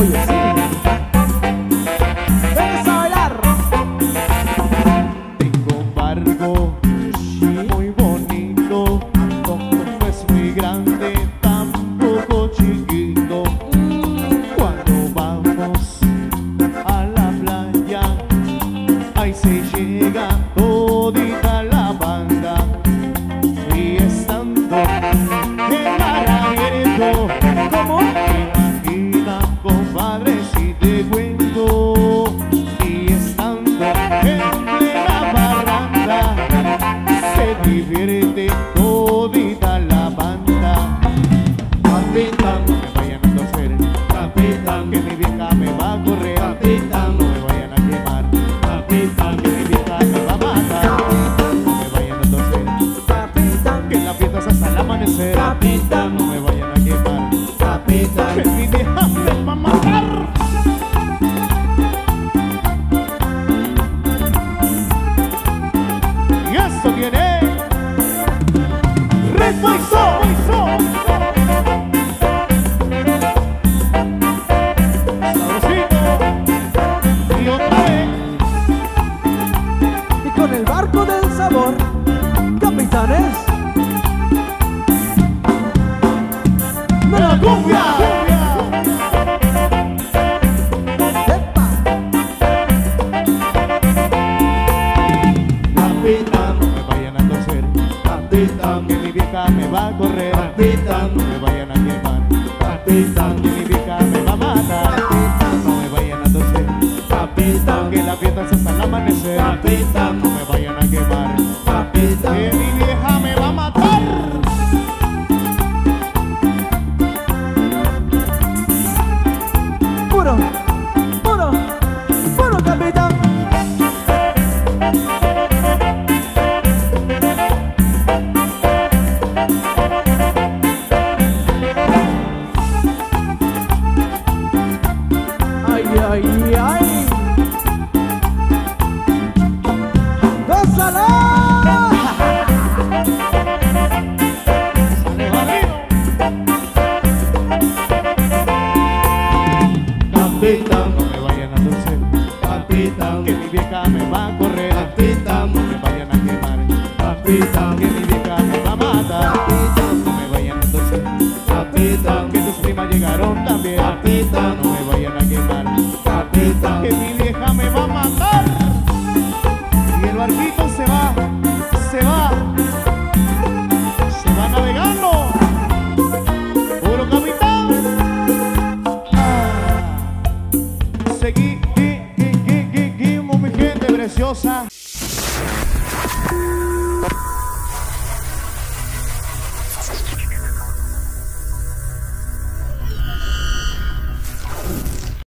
Oh, yes. Capitán, no me vayan a torcer. Capitán, que mi vieja me va a correr. Capitán, no me vayan a quemar. Capitán, que mi vieja me va a matar. No me vayan a torcer. Capitán. que en la fiesta es hasta el amanecer. Capitán. no me vayan a quemar. Capitán. que mi vieja me va a matar. Y eso viene reflexión Capitán, no me vayan a torcer. Capitán, que mi vieja me va a correr. Capitán, no me vayan a quemar. Capitán, que mi vieja me va a matar. Capitán, no me vayan a torcer. Capitán, que la fiesta es hasta el amanecer. Capitán, no me vayan a quemar. Ay, ay. Capitán, no me vayan a torcer. Capitán, que mi vieja me va a correr. Capitán, no me vayan a quemar. Capitán, que mi vieja me va a matar. Capitán, no me vayan a torcer. Capitán, que tus primas llegaron también. Capitán, no barquito se va, se va.